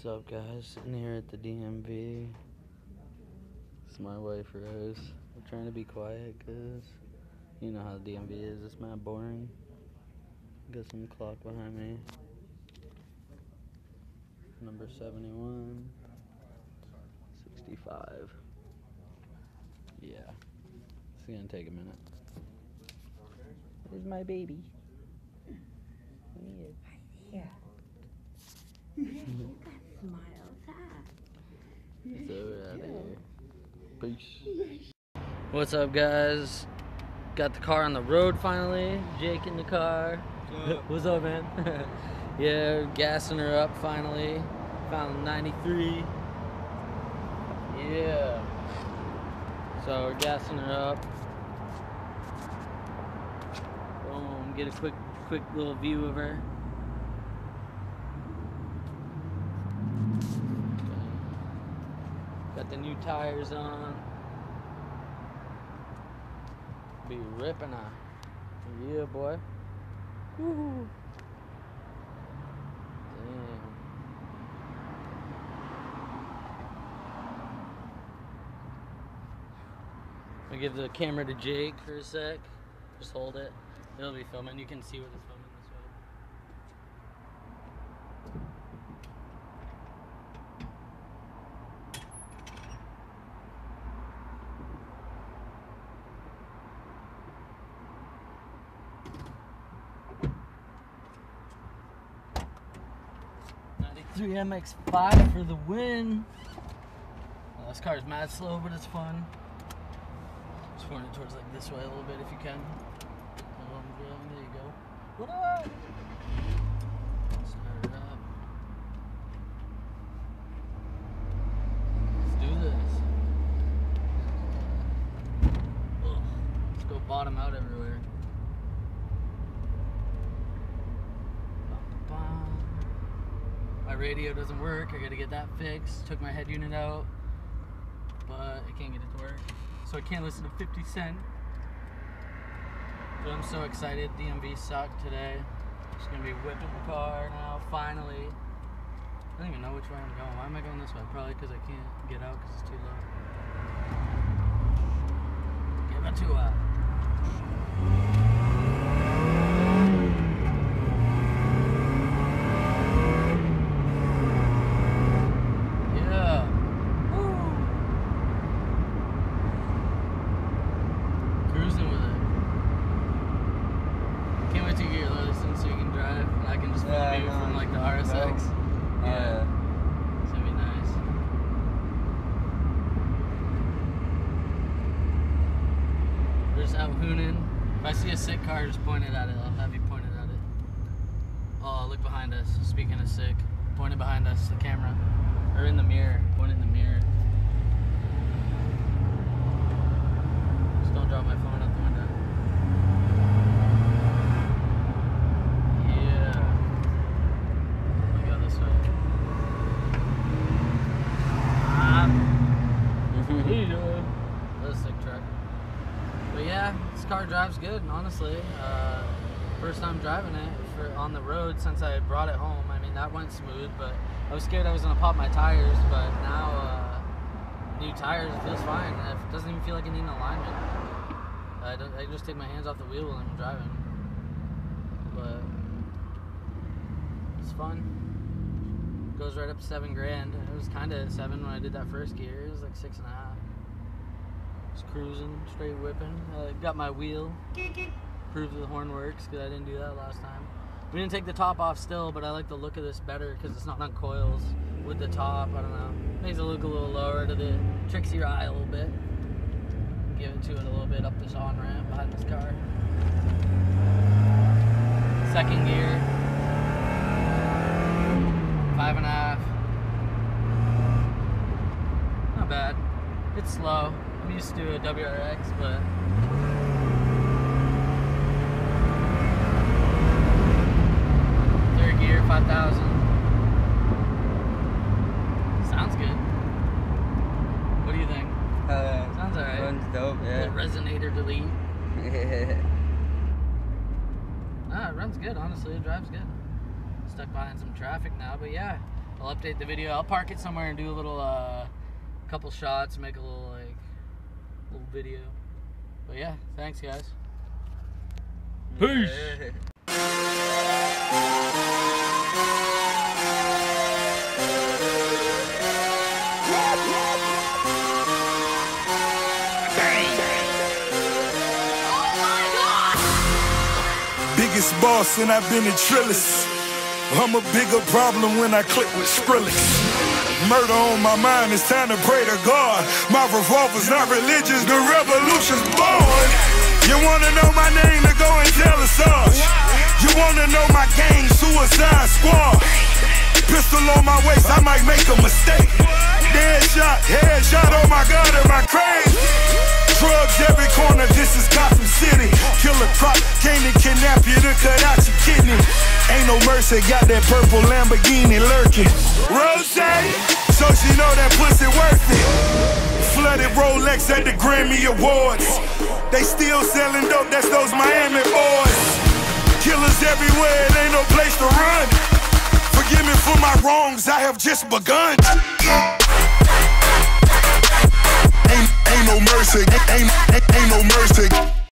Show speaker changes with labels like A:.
A: What's up, guys? Sitting here at the DMV. It's my wife, Rose. I'm trying to be quiet because you know how the DMV is. It's mad boring. Got some clock behind me. Number 71. 65. Yeah. It's gonna take a minute. There's my baby. Yeah.
B: Yeah. you got smiles, huh?
A: So we're out of here. Peace. What's up, guys? Got the car on the road finally. Jake in the car. What's up, man? yeah, gassing her up finally. Found 93. Yeah. So we're gassing her up. Boom. Get a quick, quick little view of her. Got the new tires on. Be ripping her. Yeah, boy. Woo. Damn. I give the camera to Jake for a sec. Just hold it. It'll be filming. You can see what it's filming 3MX5 for the win. This car is mad slow, but it's fun. Just point it towards like this way a little bit if you can. Um, there you go. What up? Let's do this. Let's go bottom out everywhere. Radio doesn't work. I gotta get that fixed. Took my head unit out, but I can't get it to work so I can't listen to 50 Cent. But I'm so excited. DMV sucked today. Just gonna be whipping the car now, finally. I don't even know which way I'm going. Why am I going this way? Probably because I can't get out because it's too low. Give it to her. Yeah. Woo. Cruising with it. Can't wait to get your license so you can drive. And I can just film
C: Yeah,
A: you
C: no,
A: from like the RSX.
C: dope.
A: Yeah. It's gonna be nice. We're just out hooning. If I see a sick car, just point it at it. I'll have you point it at it. Oh, look behind us. Speaking of sick, point it behind us, the camera. Or in the mirror. Point it in the mirror. Just don't drop my phone out the window. Yeah. I'll go this way. Ah. What are you doing? That's a sick truck. But yeah, this car drives good, honestly. Uh, first time driving it for on the road since I brought it home. I mean, that went smooth, but I was scared I was gonna pop my tires. But now, uh, new tires, it feels fine. It doesn't even feel like I need an alignment. I, I just take my hands off the wheel when I'm driving. But it's fun. Goes right up to seven grand. It was kind of seven when I did that first gear. It was like six and a half. Just cruising, straight whipping. Uh, got my wheel. Prove that the horn works because I didn't do that last time. We didn't take the top off still, but I like the look of this better because it's not on coils with the top. I don't know. Makes it look a little lower to the tricks your eye a little bit. Give it to it a little bit up this on ramp behind this car. Second gear. Five and a half. Not bad. It's slow. I'm used to a WRX, but third gear, 5,000. Sounds good. What do you think?
C: Uh,
A: Sounds alright.
C: Runs dope, yeah.
A: resonator delete. yeah. Ah, it runs good, honestly. It drives good. Stuck behind some traffic now, but yeah. I'll update the video. I'll park it somewhere and do a little, uh, couple shots, make a little little video. But yeah, thanks guys.
C: Peace.
D: Biggest boss and I've been in Trillis. I'm a bigger problem when I click with Skrillex. Murder on my mind, it's time to pray to God. My revolver's not religious, the revolution's born. You wanna know my name to go and tell us all. You wanna know my gang, Suicide Squad. Pistol on my waist, I might make a mistake. Dead shot, head shot, oh my god, am I crazy? Drugs every corner, this is Gotham City. Killer Croc, came to kidnap you to cut out. No mercy, got that purple Lamborghini lurking. Rose, so she know that pussy worth it. Flooded Rolex at the Grammy Awards. They still selling dope, that's those Miami boys. Killers everywhere, it ain't no place to run. Forgive me for my wrongs, I have just begun. Ain't, ain't no mercy, ain't, ain't, ain't no mercy.